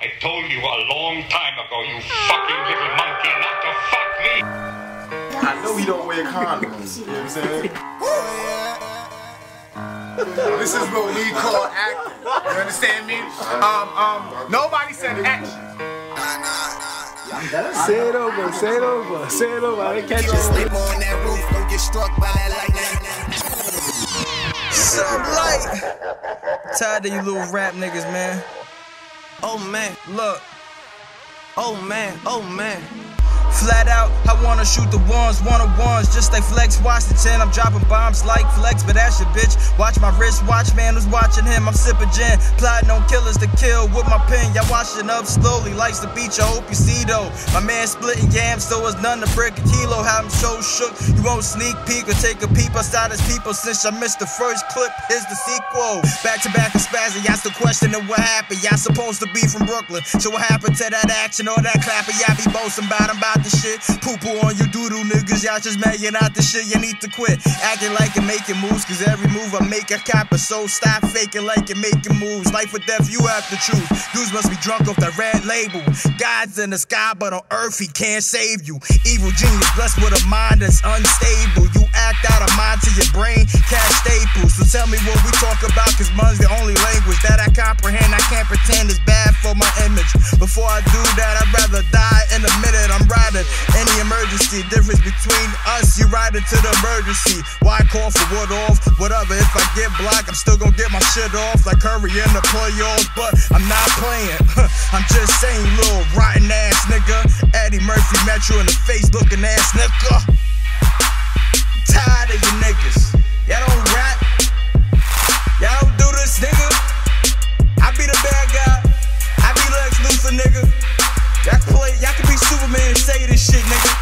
I told you a long time ago, you fucking little monkey, not to fuck me. I know he don't wear condoms. You know what I'm saying? this is what we call acting. You understand me? Um, um, nobody said action. Say it over, say it over, say it over. I didn't catch Just sleep on that roof, don't get struck by that lightning. Some light. Tired of you little rap niggas, man. Oh man, look. Oh man, oh man. Flat out, I wanna shoot the ones, one on ones. Just like Flex Washington, I'm dropping bombs like Flex, but that's your bitch. Watch my wrist, watch man who's watching him. I'm sipping gin, plotting on killers to kill with my pen. Y'all washing up slowly, likes the beach. I hope you see though. My man splitting yams, so it's none to break a kilo. Have him so shook, you won't sneak peek or take a peep outside his people. Since I missed the first clip, here's the sequel. Back to back and spazzing, y'all still questioning what happened. Y'all supposed to be from Brooklyn, so what happened to that action or that clapping? Y'all be boasting about, about the shit. Poo poo on you doodle niggas, y'all just you're not the shit. You need to quit acting like you're making moves, cause every move I make I cop it. So stop faking like you're making moves. Life or death, you have to choose. Dudes must be drunk off the red label. God's in the sky, but on earth he can't save you. Evil genius blessed with a mind that's unstable. You act out of mind to your brain, cash staples. So tell me what we talk about, cause money's the only language that I comprehend. I can't pretend it's bad for my image. Before I do that, I'd rather die ride into the emergency. Why call for what off? Whatever, if I get blocked, I'm still gonna get my shit off like Curry in the playoffs. But I'm not playing. I'm just saying, little rotten ass nigga. Eddie Murphy met you in the face looking ass nigga. Tired of you niggas. Y'all don't rap. Y'all don't do this, nigga. I be the bad guy. I be Lex Luthor, nigga. Y'all play, y'all can be Superman and say this shit, nigga.